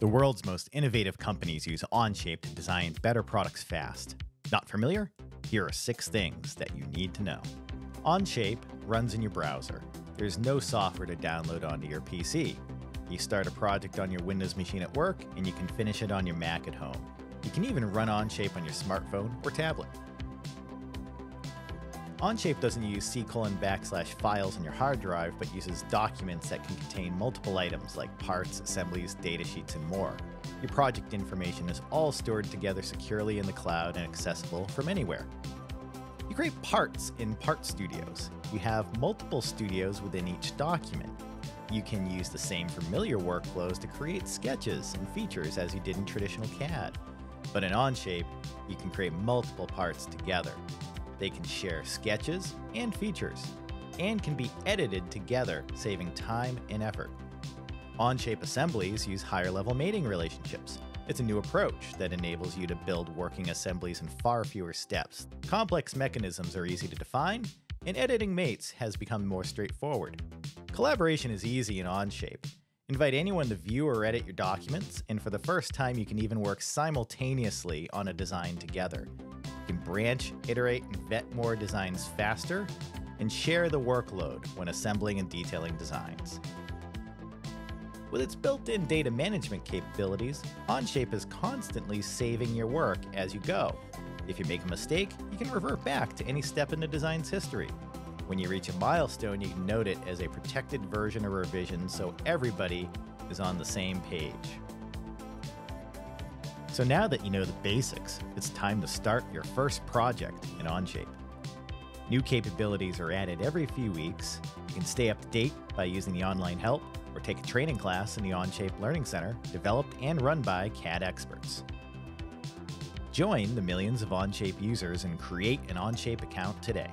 The world's most innovative companies use Onshape to design better products fast. Not familiar? Here are six things that you need to know. Onshape runs in your browser. There's no software to download onto your PC. You start a project on your Windows machine at work, and you can finish it on your Mac at home. You can even run Onshape on your smartphone or tablet. Onshape doesn't use C colon backslash files on your hard drive, but uses documents that can contain multiple items like parts, assemblies, datasheets, and more. Your project information is all stored together securely in the cloud and accessible from anywhere. You create parts in Part Studios. You have multiple studios within each document. You can use the same familiar workflows to create sketches and features as you did in traditional CAD. But in Onshape, you can create multiple parts together. They can share sketches and features, and can be edited together, saving time and effort. Onshape assemblies use higher level mating relationships. It's a new approach that enables you to build working assemblies in far fewer steps. Complex mechanisms are easy to define, and editing mates has become more straightforward. Collaboration is easy in Onshape. Invite anyone to view or edit your documents, and for the first time, you can even work simultaneously on a design together can branch, iterate, and vet more designs faster, and share the workload when assembling and detailing designs. With its built in data management capabilities, Onshape is constantly saving your work as you go. If you make a mistake, you can revert back to any step in the design's history. When you reach a milestone, you can note it as a protected version or revision so everybody is on the same page. So now that you know the basics, it's time to start your first project in Onshape. New capabilities are added every few weeks. You can stay up to date by using the online help or take a training class in the Onshape Learning Center, developed and run by CAD experts. Join the millions of Onshape users and create an Onshape account today.